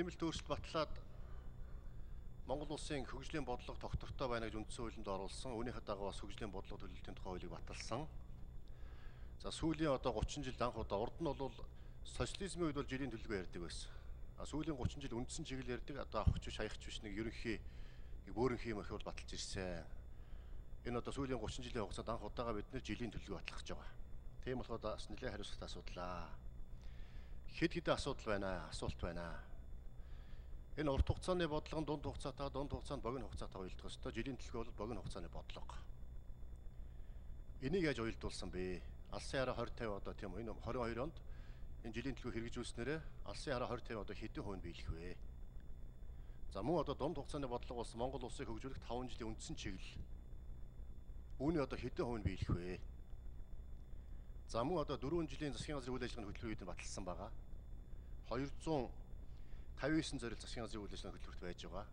нэмэлт өөрчлөлт батлаад Монгол улсын хөгжлийн бодлого тогтвортой байна гэж үндсэн хуулинд оруулсан. Үүнийхээ дагуу бас хөгжлийн бодлого төлөвлөлтийн тухай хуулийг баталсан. За сүүлийн одоо 30 жил анх удаа урд нь бол социализмын үед бол жилийн төлөвлөгөө ярьдаг байсан. А сүүлийн 30 жил үндсэн чиглэл ярьдаг. Одоо авахч биш, хаягч биш нэг ерөнхий нэг бөөрөнхий юм их бол баталж ирсэн. Энэ одоо сүүлийн 30 жилийн хугацаанд анх удаага бид нэр жилийн төлөвлөгөө батлах гэж байгаа. Тийм болохоор бас нэлээд хариуцлагатай асуудлаа. Хэд хэдэн асуудал байна, асуулт байна. Энэ урт хугацааны бодлого нь дунд хугацаатаа, дунд хугацаанд богино хугацаатаа уялдах ёстой. Жилийн төлөвлөгөө бол богино хугацааны бодлого. Энийг яаж уялдуулсан бэ? Алсын хараа 20 50 одоо тийм энэ 22 онд энэ жилийн төлөвлөгөө хэрэгжүүлснээрээ алсын хараа 20 50 одоо хэдэн хувь биелэх вэ? За мөн одоо дунд хугацааны бодлого болсон Монгол улсыг хөгжүүлэх 5 жилийн үндсэн чиглэл. Үүний одоо хэдэн хувь биелэх вэ? За мөн одоо 4 жилийн засгийн газрын үйл ажиллагааны хөтөлбөрийг баталсан байгаа. 200 59 зорил засгийн газрын үйл ажиллагааны хөтөлбөрт байж байгаа.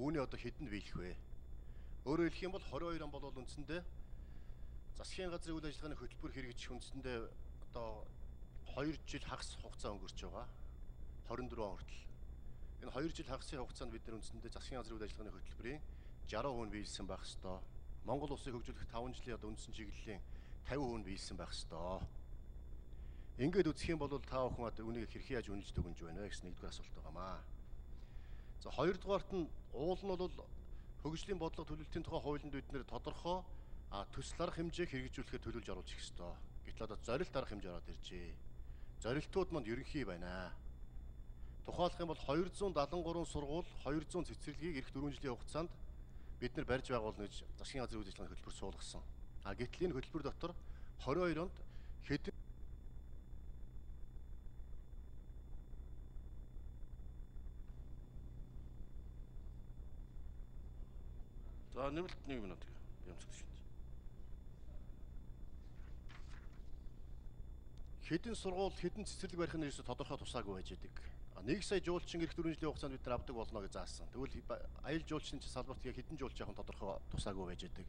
Үүний одоо хэдэнд биелэх вэ? Өөрөөр хэлэх юм бол 22 он болвол үндсэндээ засгийн газрын үйл ажиллагааны хөтөлбөр хэрэгжих үндсэндээ одоо 2 жил хагас хугацаа өнгөрч байгаа. 24 он хүртэл. Энэ 2 жил хагасын хугацаанд бид нар үндсэндээ засгийн газрын үйл ажиллагааны хөтөлбөрийн 60% биелсэн байх ёстой. Монгол улсыг хөгжүүлэх 5 жилийн одоо үндсэн чиглэлийн 50% биелсэн байх ёстой. Ингээд үзэх юм бол та бүхэн одоо үнийг хэрхэн яаж үнэлж дүгнж байна вэ гэсэн нэгдүгээр асуулт байгаамаа. За хоёрдугаарт нь уул нь бол хөгжлийн бодлого төлөвлөлтийн тухай хуулинд бид нэр тодорхой төсөл арга хэмжээг хэрэгжүүлэхэд төлөвлөж оруулж их ёстой. Гэтэл одоо зорилт арга хэмжээ ороод иржээ. Зорилтууд манд ерөнхий байна. Тухайлах юм бол 273 сургууль, 200 цэцэрлэгийг эх 4 жилийн хугацаанд бид нар барьж байгуулна гэж засгийн газрын үйл ажиллагааны хөтөлбөр суулгасан. А гэтэл энэ хөтөлбөр дотор 22 онд хэдэн нэмэлт 1 минут бямцгах шин. хэдэн сургууль, хэдэн цэцэрлэг барих нь ерөөсө тодорхой тусаагүй байж. А 1 сая жуулчин ирэх 4 жилийн хугацаанд бид нар авдаг болно гэж заасан. Тэгвэл аюул жуулчны салбарт хэдэн жуулч яхан тодорхой тусаагүй байж байдаг.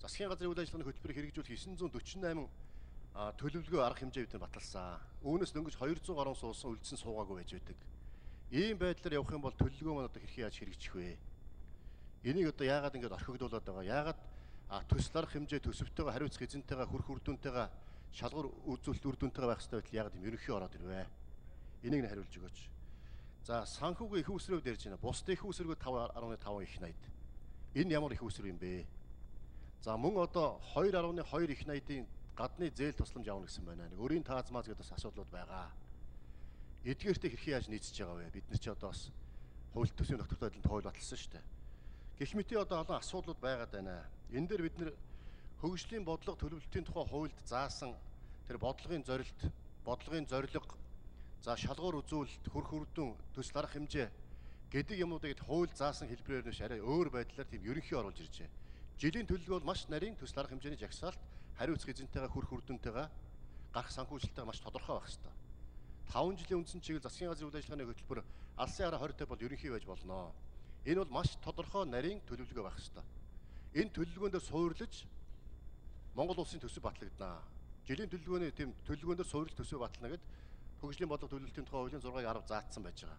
Засгийн газрын үйл ажиллагааны хөтөлбөрийг хэрэгжүүлэх 948 төлөвлөгөө арга хэмжээ бид баталсан. Үүнээс дөнгөж 200 гаруй суусан үлдсэн суугаагүй байж байдаг. Ийм байдлаар явах юм бол төлөвлөгөө одоо хэрхэн яаж хэрэгжих вэ? Энийг одоо яагаад ингэж орхигдуулаад байгаа? Яагаад төсөл арга хэмжээ төсөвтэйгээ хариуцах эзэнтэйгээ хөрх үрдүнтэйгээ шалгуур үзүүлэлт үр дүнтэйгээ байх хэрэгтэй байтал ягаад юм ерөнхий ороод ирвэ? Энийг нь хариулж өгөөч. За санхүүгийн их усрыг дэрж байна. Бусдын их усрыг 5.5 их 80. Энэ ямар их усрыг юм бэ? За мөн одоо 2.2 их 80-ийн гадны зээл тусламж явна гэсэн байна. Нэг өрийн тааз мааз гэдэг бас асуудлууд байгаа. Эдгээртээ хэрхэн яаж нийцэж байгаа вэ? Бид нар чи одоо бас хууль төсвийн доктортой адилхан тойл баталсан шүү дээ. Гэх мэт одоо олон асуудлууд байгаад байна. Энэ дээр бид нэр хөгжлийн бодлого төлөвлөлтийн тухай хуульд заасан тэр бодлогын зорилт, бодлогын зорилго, за шалгуур үзүүлэлт, хөрх үрдүн, төсөл арга хэмжээ гэдэг юмнуудыг хууль заасан хэлбэрээр нь арай өөр байдлаар тийм ерөнхий оруулж иржээ. Жилийн төлөвлөгөө бол маш нарийн төсөл арга хэмжээний жагсаалт хариуцах эзэнтэйгээ хөрх үрдүнтэйгээ гарах санхүүжилттэй маш тодорхой байх хэрэгтэй. 5 жилийн үндсэн чиглэл засгийн газрын үйл ажиллагааны хөтөлбөр алсын хараа 20 бол ерөнхий байж болно. Энэ бол маш тодорхой нарийн төлөвлөгөө байх хэрэгтэй. Энэ төлөвлөгөөнд суурлаж Монгол улсын төсөв батлагдана. Жилийн төлөвлөгөөний тийм төлөвлөгөөнд суурилт төсөв батлана гэд хөгжлийн бодлого төлөвлөлтийн тухай хуулийн 6-ыг 10 заагдсан байж байгаа.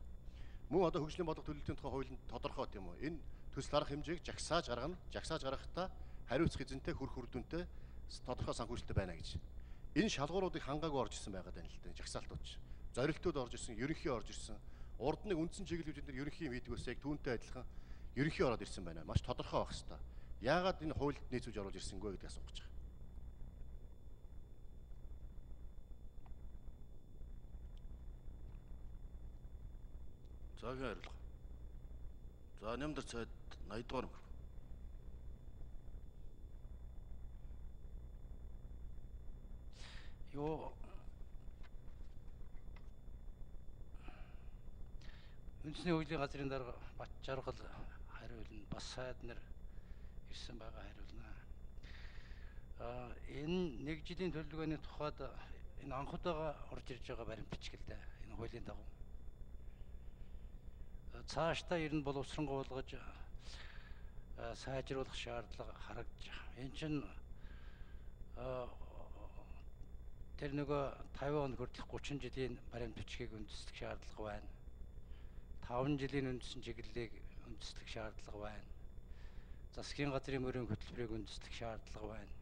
Мөн одоо хөгжлийн бодлого төлөвлөлтийн тухай хуулинд тодорхой тийм үү? Энэ төсөл арга хэмжээг жагсааж гаргана. Жагсааж гаргахдаа хариуцах эзэнтэй хөрх хүрдүнтэй тодорхой санхүүжилттэй байна гэж. Энэ шалгууруудыг хангаагүй орж исэн байгаад байна л да. Жагсаалтууд ч. Зорилтууд орж исэн, ерөнхий орж исэн. Урд нэг үндсэн чиглэл бид нар ерөнхий мэдгөөс яг түүнтэй адилхан ерөнхий ороод ирсэн байна. Маш тодорхой байх хэвээр. Яагаад энэ хуульд нийцүүлж оруулж ирсэнгүй гэдгийг асуух гэж байна. Заагийн хариулга. За нэмдэр цайд 80 дугаар мөр. Юу Үндэсний хуулийн газрын дарга Бат Жаргал хариулна. Бас сайд нар ирсэн байгаа хариулна. Аа энэ нэг жилийн төлөвлөгөөний тухайд энэ анхудаага орж ирж байгаа баримт бичгэлтэй энэ хуулийн дагуу цаашдаа ер нь боловсронгуйлгаж сайжруулах шаардлага харагдаж байна. Энэ чинь тэр нөгөө 50 он хүртэлх 30 жилийн баримт бичгийг үндэслэх шаардлага байна. 5 жилийн үндэсний чиглэлийг үндэслэх шаардлага байна. Засгийн газрын мөрийн хөтөлбөрийг үндэслэх шаардлага байна.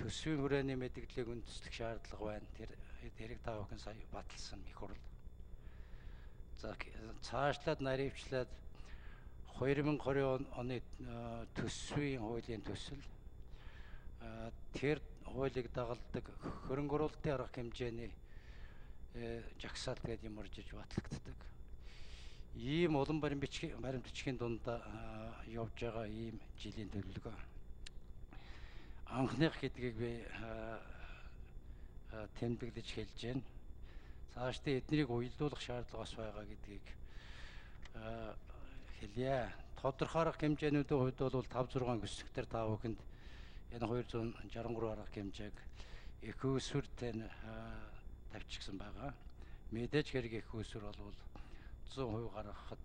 Төсвийн хүрээний мэдээллийг үндэслэх шаардлага байна. Тэр тэрийг та бүхэн сая баталсан их хурл. За цаашлаад наривчлаад 2020 оны төсвийн хуулийн төсөл тэр хуулийг дагалдаг хөрөнгө оруулалтын арга хэмжээний жагсаалт гэдэг юм орж иж батлагддаг. Ийм улам баримт бичгийн баримт бичгийн дундаа явж байгаа ийм жилийн төлөвлөгөө. Анхных гэдгийг би тэмдэглэж хэлж байна. Цаашдаа эднийг уялдуулах шаардлага бас байгаа гэдгийг хэлье. Тодорхой арга хэмжээнүүдийн хувьд бол 5 6 өсөлтөр та бүхэнд энэ 263 арга хэмжээг их өсвөртэй тавьчихсан байгаа. Мэдээж хэрэг их өсвөр бол 100% гаргахад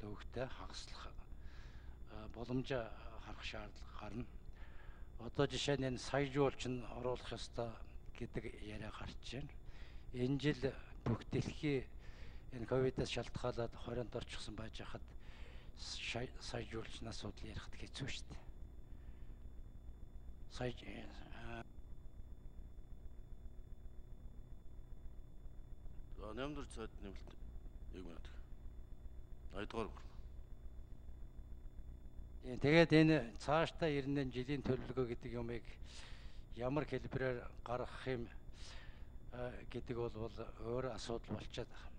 төвөгтэй хагаслах боломж харах шаардлага гарна. Одоо жишээ нь энэ сая жуулч нь оруулах ёстой гэдэг яриа гарч байна. Энэ жил бүх дэлхий энэ ковидоос шалтгаалаад хорионд орчихсон байж хахад сая жуулчнаас асуудал ярихд хэцүү шүү дээ. Сая За нэмдэр цайд нэмэлт 1 минут. 2 дугаар. Тийм тэгээд энэ цаашдаа ирнэ жилийн төлөвлөгөө гэдэг юмыг ямар хэлбэрээр гаргах юм гэдэг бол өөр асуудал болчиход байна.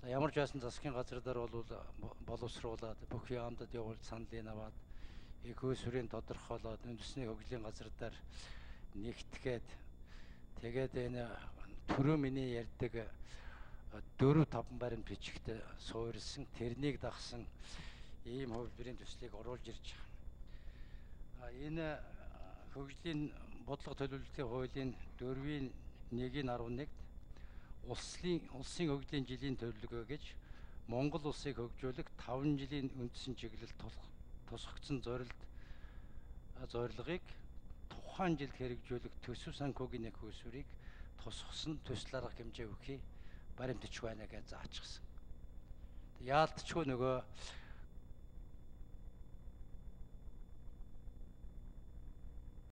За ямар ч байсан засгийн газар дээр бол боловсруулаад бүх яамдад явуулж саналыг аваад их усрын тодорхойлоод үндэсний хөгжлийн газар дээр нэгтгээд тэгээд энэ төрөө миний ярьдаг 4 5 баримт бичигт суурилсан тэрнийг дагсан ийм хувилбарын төслийг оруулж ирж байгаа. Энэ хөгжлийн бодлого төлөвлөлтийн хуулийн 4-ийн 1-11-д улсын улсын хөгжлийн жилийн төлөвлөгөө гэж Монгол улсыг хөгжүүлэх 5 жилийн үндсэн чиглэл тусгагдсан зорилт зорилгыг тухайн жилд хэрэгжүүлэх төсөв санхүүгийн нэг хөөсвөрийг тусгасан төсөл арга хэмжээ өгөхий баримтч байна гэж заачсан. Яалтчгүй нөгөө